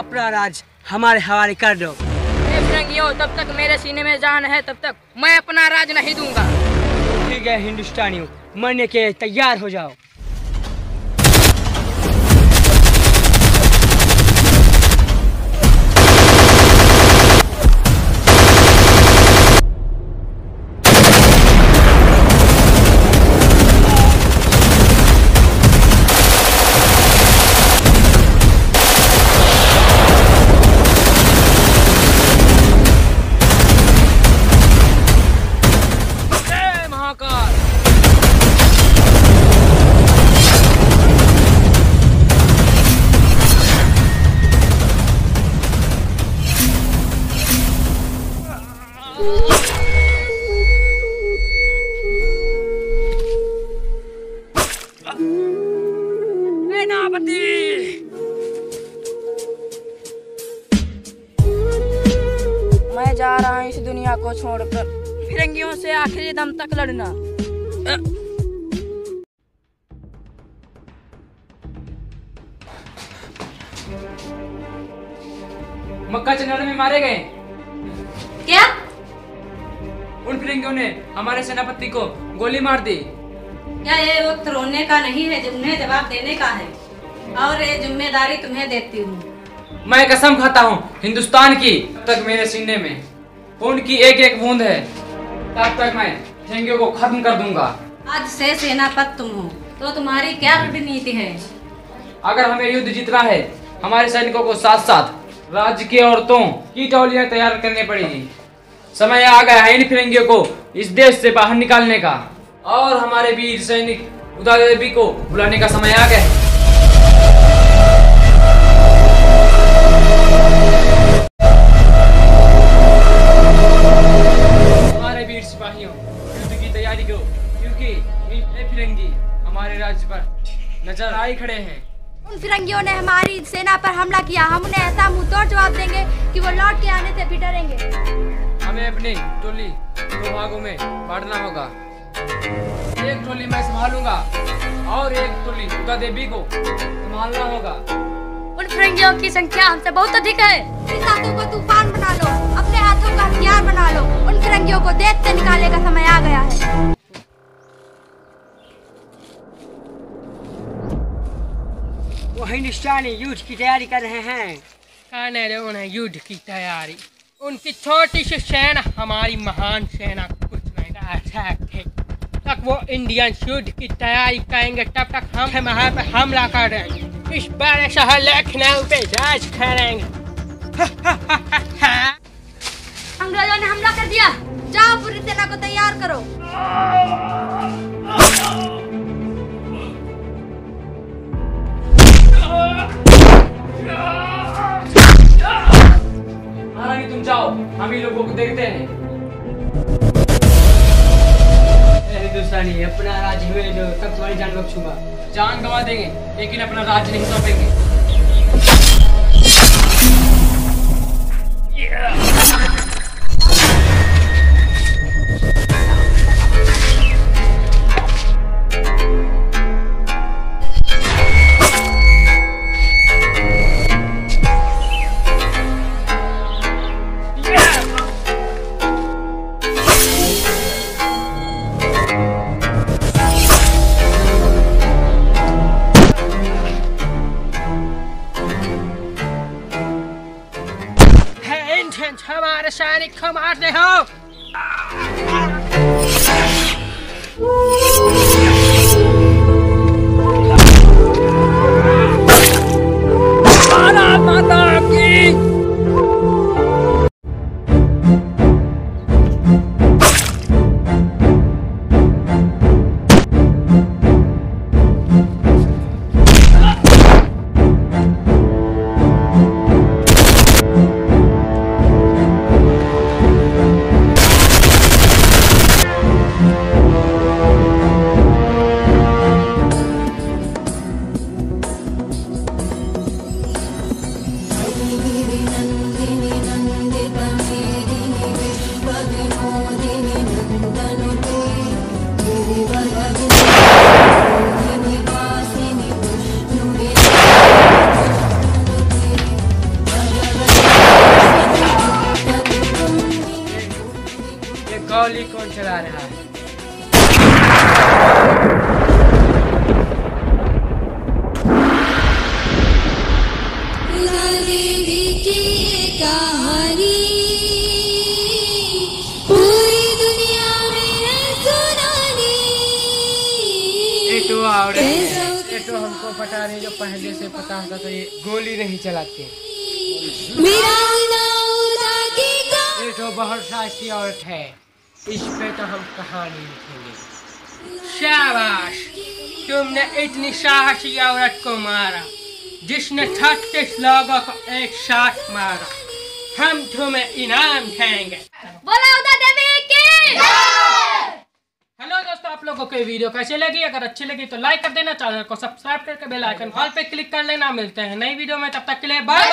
अपना राज हमारे हवाले कर दो। फिरंगियों तब तक मेरे सीने में जान है तब तक मैं अपना राज नहीं दूँगा। ठीक है हिंदुस्तानियों मरने के तैयार हो जाओ। दुनिया को छोड़कर फिरंगियों से आखिरी दम तक लड़ना। मक्का चंडर में मारे गए। क्या? उन फिरंगियों ने हमारे सेनापति को गोली मार दी। क्या ये वक्त रोने का नहीं है जब उन्हें जवाब देने का है? और ये ज़िम्मेदारी तुम्हें देती हूँ। मैं कसम खाता हूँ हिंदुस्तान की तक मेरे सीने में। खून की एक एक बूंद है। तब तक मैं फिरंगियों को खत्म कर दूँगा। आज से सेनापत तुम हो तो तुम्हारी क्या रणनीति है? अगर हमें युद्ध जीतना है हमारे सैनिकों को साथ साथ राज्य की औरतों की टोलियाँ तैयार करनी पड़ेगी। समय आ गया है इन फिरंगियों को इस देश से बाहर निकालने का। और हमारे वीर सैनिक उदा देवी को बुलाने का समय आ गया आई खड़े हैं। उन फिरंगियों ने हमारी सेना पर हमला किया। हम उन्हें ऐसा मुँह तोड़ जवाब देंगे कि वो लौट के आने से भी डरेंगे। हमें अपनी टोली दो भागों में बांटना होगा। एक टोली मैं संभालूँगा और एक टोली उदा देवी को संभालना होगा। उन फिरंगियों की संख्या हमसे बहुत अधिक है। इस हाथों को तूफ़ान बना लो अपने हाथों का हथियार बना लो। उन फिरंगियों को देश से निकालने का समय आ गया है। वो युद्ध की तैयारी कर रहे हैं। कहने दे उन्हें युद्ध की तैयारी। उनकी छोटी सी सेना हमारी महान सेना कुछ नहीं कर तक वो इंडियन युद्ध की तैयारी करेंगे तब तक हम वहाँ पे हमला करेंगे इस बड़े शहर लखनऊ पे राज करेंगे। अंग्रेज़ों ने हमला कर दिया। जाओ पूरी सेना को तैयार करो। हम ही लोगों को देखते हैं। हिंदुस्तानी अपना राज हुए जो तब तुम्हारी जान बख्शूँगा जान गंवा देंगे, लेकिन अपना राज्य नहीं सौंपेंगे। हमारे सैनिक को मारते हो रहा है। देवी की ये कहानी पूरी दुनिया में है सुनानी। ये तो और ये तो हमको पता नहीं जो पहले से पता था तो ये गोली नहीं चलाते। मेरा ये तो बहुत साहसी औरत है। इस पे तो हम कहानी लिखेंगे। शाबाश तुमने इतनी साहसी औरत को मारा जिसने छत्तीस लोगों को एक साथ मारा। हम तुम्हें इनाम देंगे। हेलो दोस्तों आप लोगों को ये वीडियो कैसे लगी? अगर अच्छी लगी तो लाइक कर देना चैनल को सब्सक्राइब करके बेल आइकन कॉल पे क्लिक कर लेना। मिलते हैं नई वीडियो में तब तक के लिए बाय